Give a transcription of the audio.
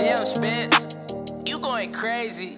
Damn, Spence, you going crazy.